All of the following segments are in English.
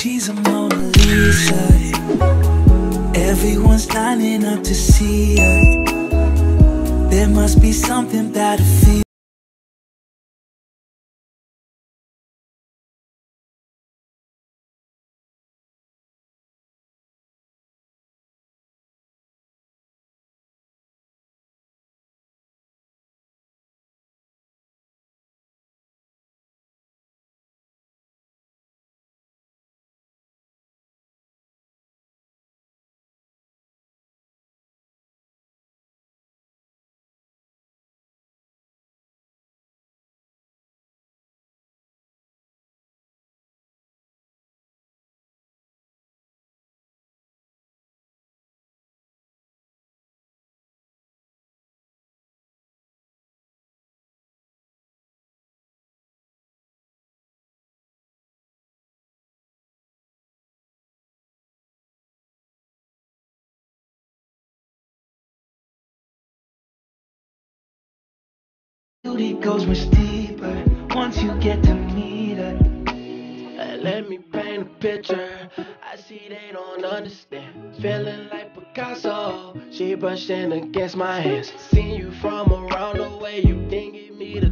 She's a Mona Lisa. Everyone's lining up to see her. There must be something her feel. Beauty goes much deeper once you get to meet her. Uh, Let me paint a picture. I see they don't understand. Feeling like Picasso. She brushing against my hands. Seen you from around the way. You didn't give me the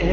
and